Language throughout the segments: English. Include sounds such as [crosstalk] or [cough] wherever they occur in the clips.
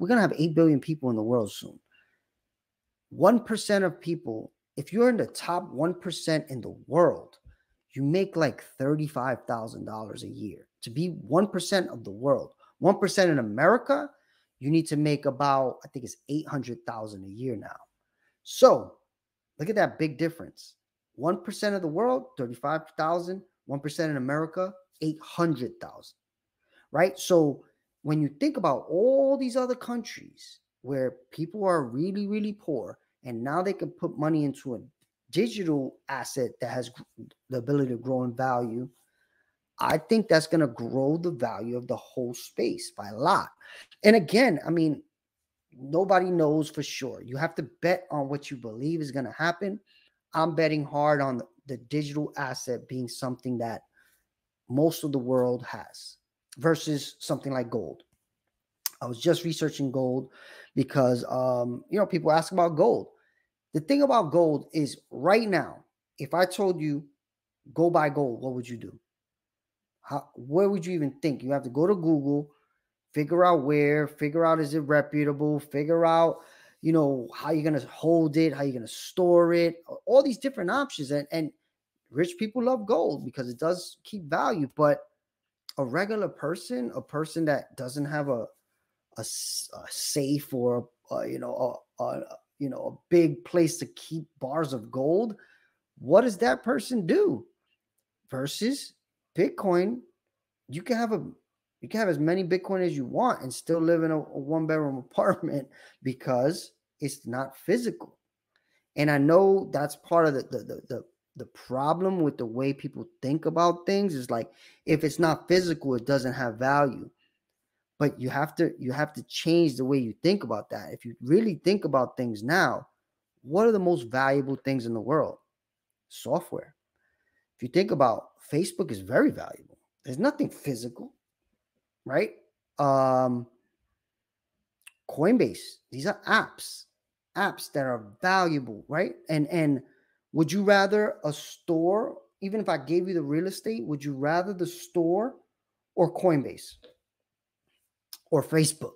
we're gonna have eight billion people in the world soon. One percent of people, if you're in the top one percent in the world, you make like thirty-five thousand dollars a year to be one percent of the world. One percent in America, you need to make about I think it's eight hundred thousand a year now. So look at that big difference. One percent of the world, thirty-five thousand. One percent in America, eight hundred thousand. Right. So when you think about all these other countries where people are really, really poor, and now they can put money into a digital asset that has the ability to grow in value, I think that's going to grow the value of the whole space by a lot. And again, I mean, nobody knows for sure. You have to bet on what you believe is going to happen. I'm betting hard on the digital asset being something that most of the world has versus something like gold. I was just researching gold because um, you know people ask about gold. The thing about gold is right now, if I told you go buy gold, what would you do? How where would you even think? You have to go to Google, figure out where, figure out is it reputable, figure out you know how you're gonna hold it, how you're gonna store it, all these different options. And and rich people love gold because it does keep value, but a regular person, a person that doesn't have a a, a safe or a, you know a, a you know a big place to keep bars of gold, what does that person do? Versus Bitcoin, you can have a you can have as many Bitcoin as you want and still live in a, a one bedroom [laughs] apartment because it's not physical. And I know that's part of the the, the, the the problem with the way people think about things is like if it's not physical it doesn't have value. But you have to you have to change the way you think about that. If you really think about things now what are the most valuable things in the world? Software. If you think about facebook is very valuable. There's nothing physical right? Um coinbase these are apps apps that are valuable right? And and would you rather a store, even if I gave you the real estate, would you rather the store or Coinbase or Facebook?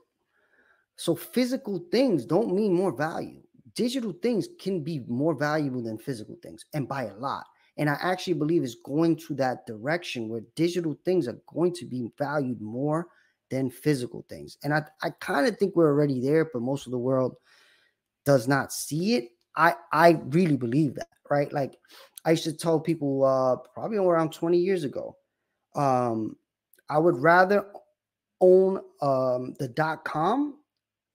So physical things don't mean more value. Digital things can be more valuable than physical things and by a lot. And I actually believe it's going to that direction where digital things are going to be valued more than physical things. And I, I kind of think we're already there, but most of the world does not see it. I I really believe that right? Like I used to tell people uh, probably around 20 years ago, um, I would rather own um, the dot com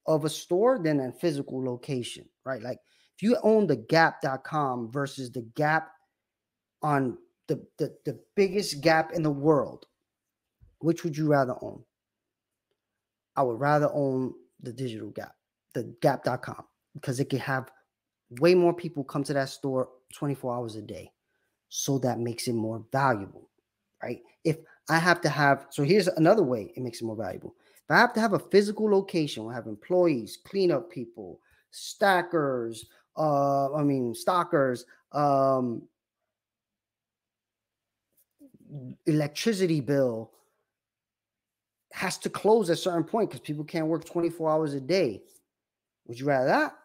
of a store than a physical location, right? Like if you own the gap.com versus the gap on the, the, the biggest gap in the world, which would you rather own? I would rather own the digital gap, the gap.com, because it can have way more people come to that store 24 hours a day. So that makes it more valuable, right? If I have to have, so here's another way it makes it more valuable. If I have to have a physical location, we have employees, cleanup people, stackers, uh, I mean, stockers, um, electricity bill has to close at a certain point because people can't work 24 hours a day. Would you rather that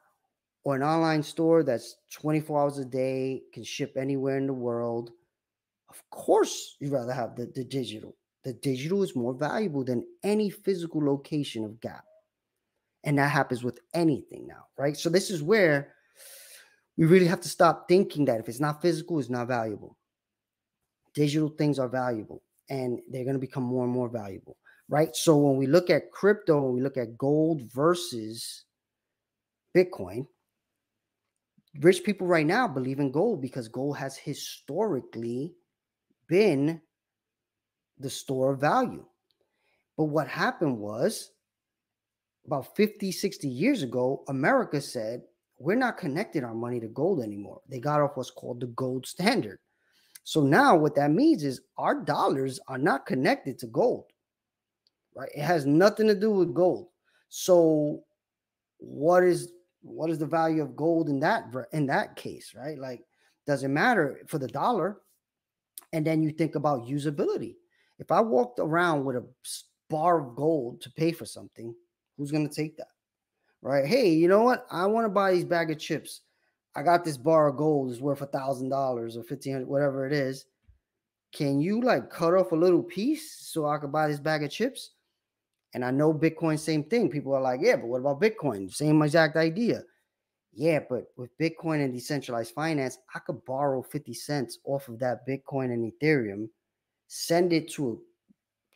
or an online store that's 24 hours a day, can ship anywhere in the world, of course you'd rather have the, the digital. The digital is more valuable than any physical location of Gap. And that happens with anything now, right? So this is where we really have to stop thinking that if it's not physical, it's not valuable. Digital things are valuable and they're going to become more and more valuable, right? So when we look at crypto, when we look at gold versus Bitcoin, rich people right now believe in gold because gold has historically been the store of value. But what happened was about 50, 60 years ago, America said, we're not connecting our money to gold anymore. They got off what's called the gold standard. So now what that means is our dollars are not connected to gold, right? It has nothing to do with gold. So what is what is the value of gold in that in that case, right? Like, doesn't matter for the dollar. And then you think about usability. If I walked around with a bar of gold to pay for something, who's going to take that? right? Hey, you know what? I want to buy these bag of chips. I got this bar of gold is worth a thousand dollars or fifteen hundred, whatever it is. Can you like cut off a little piece so I could buy this bag of chips? And I know Bitcoin, same thing. People are like, yeah, but what about Bitcoin? Same exact idea. Yeah, but with Bitcoin and decentralized finance, I could borrow 50 cents off of that Bitcoin and Ethereum, send it to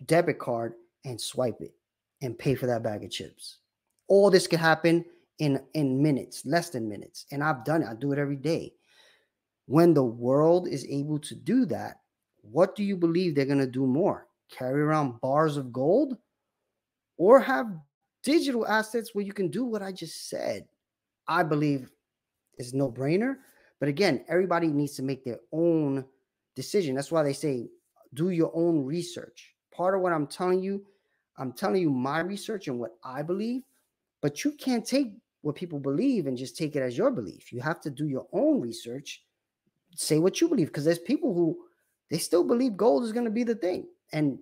a debit card, and swipe it and pay for that bag of chips. All this could happen in, in minutes, less than minutes. And I've done it, I do it every day. When the world is able to do that, what do you believe they're going to do more? Carry around bars of gold or have digital assets where you can do what I just said? I believe is no brainer. But again, everybody needs to make their own decision. That's why they say do your own research. Part of what I'm telling you, I'm telling you my research and what I believe, but you can't take what people believe and just take it as your belief. You have to do your own research, say what you believe, because there's people who they still believe gold is going to be the thing. And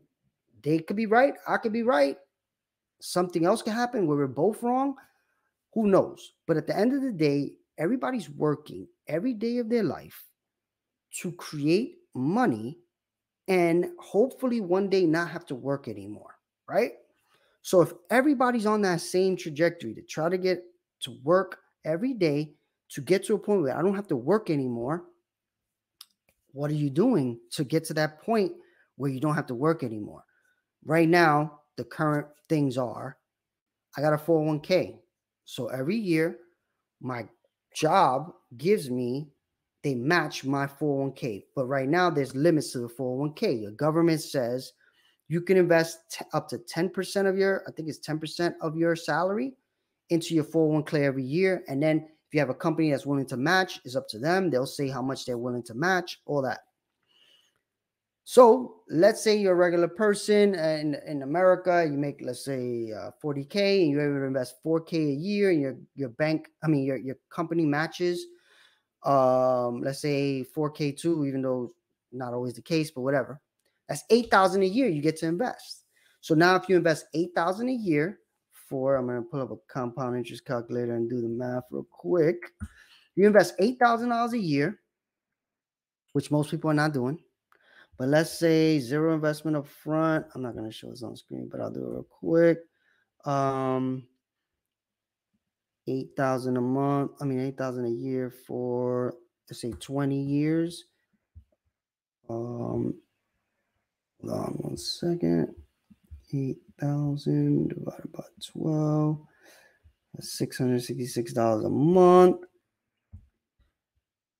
they could be right, I could be right. Something else could happen where we're both wrong. Who knows? But at the end of the day, everybody's working every day of their life to create money and hopefully one day not have to work anymore, right? So if everybody's on that same trajectory to try to get to work every day to get to a point where I don't have to work anymore, what are you doing to get to that point where you don't have to work anymore? Right now, the current things are I got a 401k. So every year, my job gives me, they match my 401k. But right now, there's limits to the 401k. The government says you can invest t- up to 10% of your, I think it's 10% of your salary into your 401k every year. And then if you have a company that's willing to match, it's up to them. They'll say how much they're willing to match, all that. So let's say you're a regular person in, in America, you make let's say uh, 40k, and you're able to invest 4k a year, and your your bank, I mean your your company matches, um, let's say 4k too, even though not always the case, but whatever. That's 8,000 a year you get to invest. So now if you invest 8,000 a year for, I'm going to pull up a compound interest calculator and do the math real quick. You invest $8,000 a year, which most people are not doing. But let's say zero investment up front. I'm not going to show this on screen, but I'll do it real quick. Um, 8,000 a month. I mean, 8,000 a year for, let's say 20 years. Um, hold on one second. 8,000 divided by 12. That's $666 a month.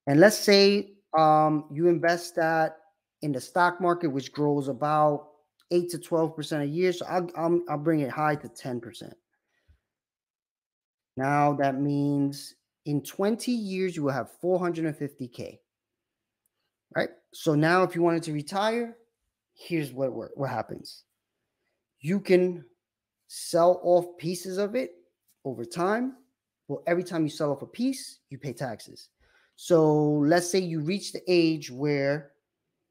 And let's say um, you invest that in the stock market, which grows about 8 to 12% a year. So I'll, I'll, I'll bring it high to 10%. Now that means in 20 years, you will have 450K. Right? So now if you wanted to retire, here's what, what happens. You can sell off pieces of it over time. Well, every time you sell off a piece, you pay taxes. So let's say you reach the age where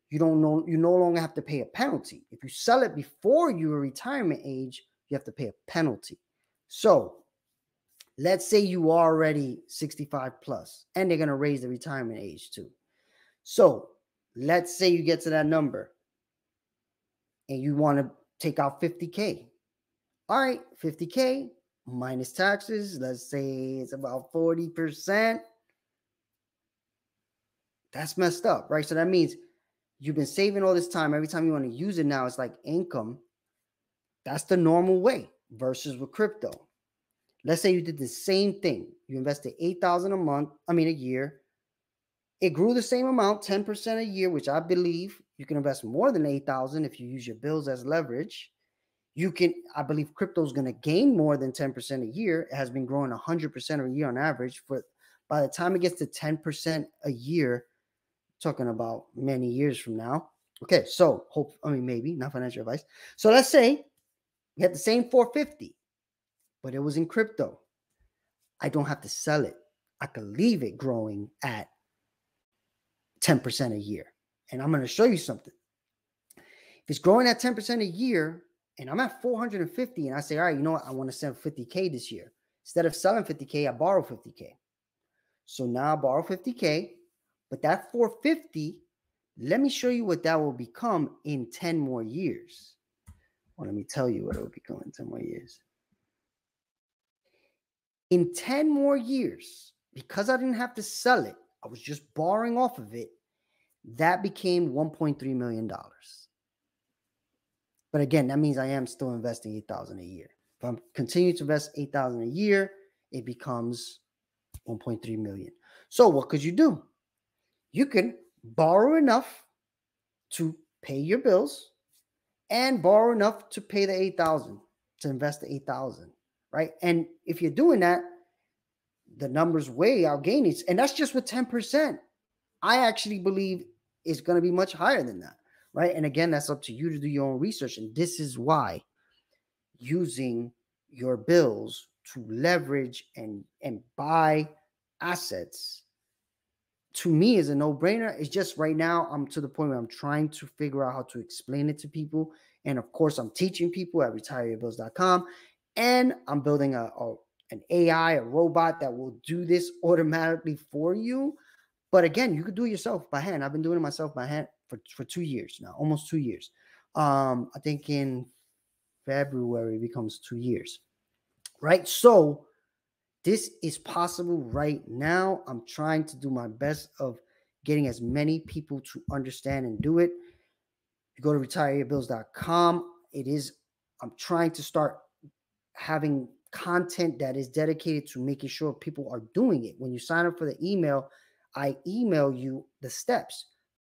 you don't know you no longer have to pay a penalty. If you sell it before your retirement age, you have to pay a penalty. So let's say you are already 65 plus and they're going to raise the retirement age too. So let's say you get to that number and you want to take out 50K. All right, 50K minus taxes. Let's say it's about 40%. That's messed up, right? So that means You've been saving all this time. Every time you want to use it now, it's like income. That's the normal way versus with crypto. Let's say you did the same thing. You invested 8,000 a month, I mean a year. It grew the same amount, 10% a year, which I believe you can invest more than 8,000 if you use your bills as leverage. You can, I believe crypto is going to gain more than 10% a year. It has been growing 100% a year on average. For by the time it gets to 10% a year, talking about many years from now. Okay, so hope I mean maybe not financial advice. So let's say you had the same 450, but it was in crypto. I don't have to sell it. I can leave it growing at 10% a year. And I'm going to show you something. If it's growing at 10% a year and I'm at 450 and I say, all right, you know what? I want to sell 50K this year. Instead of selling 50K, I borrow 50K. So now I borrow 50K, but that 450, let me show you what that will become in 10 more years. Well, let me tell you what it will become in 10 more years. In 10 more years, because I didn't have to sell it, I was just borrowing off of it, that became $1.3 million. But again, that means I am still investing 8,000 a year. If I'm continuing to invest 8,000 a year, it becomes 1.3 million. So what could you do? You can borrow enough to pay your bills and borrow enough to pay the 8,000 to invest the 8,000, right? And if you're doing that, the numbers way outgain it. And that's just with 10%. I actually believe it's going to be much higher than that, right? And again, that's up to you to do your own research. And this is why using your bills to leverage and and buy assets to me is a no-brainer. It's just right now i'm to the point where i'm trying to figure out how to explain it to people. And of course i'm teaching people at retireyourbills.com and i'm building a, a an ai a robot that will do this automatically for you. But again you could do it yourself by hand. I've been doing it myself by hand for, for two years now almost two years. Um i think in february becomes two years right? So this is possible right now. I'm trying to do my best of getting as many people to understand and do it. You go to retireyourbills.com. It is, I'm trying to start having content that is dedicated to making sure people are doing it. When you sign up for the email, I email you the steps.